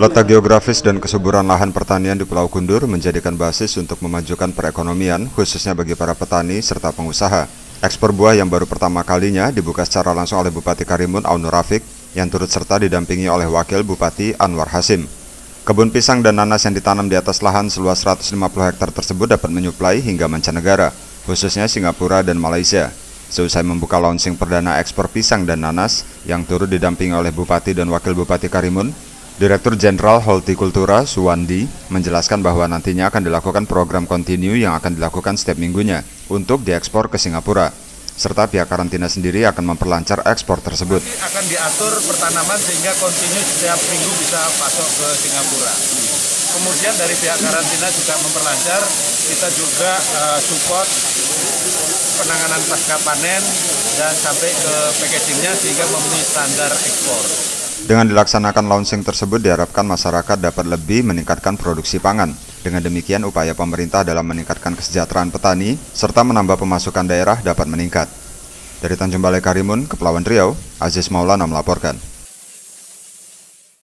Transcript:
Letak geografis dan kesuburan lahan pertanian di Pulau Kundur menjadikan basis untuk memajukan perekonomian, khususnya bagi para petani serta pengusaha. Ekspor buah yang baru pertama kalinya dibuka secara langsung oleh Bupati Karimun Aunur Rafiq, yang turut serta didampingi oleh Wakil Bupati Anwar Hasim. Kebun pisang dan nanas yang ditanam di atas lahan seluas 150 hektar tersebut dapat menyuplai hingga mancanegara, khususnya Singapura dan Malaysia. Seusai membuka launching perdana ekspor pisang dan nanas yang turut didampingi oleh Bupati dan Wakil Bupati Karimun, Direktur Jenderal Hortikultura Suwandi menjelaskan bahwa nantinya akan dilakukan program kontinu yang akan dilakukan setiap minggunya untuk diekspor ke Singapura. Serta pihak karantina sendiri akan memperlancar ekspor tersebut. Nanti akan diatur pertanaman sehingga kontinu setiap minggu bisa masuk ke Singapura. Kemudian dari pihak karantina juga memperlancar, kita juga uh, support penanganan pasca panen dan sampai ke packagingnya sehingga memenuhi standar ekspor. Dengan dilaksanakan launching tersebut diharapkan masyarakat dapat lebih meningkatkan produksi pangan. Dengan demikian upaya pemerintah dalam meningkatkan kesejahteraan petani serta menambah pemasukan daerah dapat meningkat. Dari Tanjung Balai Karimun, Kepulauan Riau, Aziz Maulana melaporkan.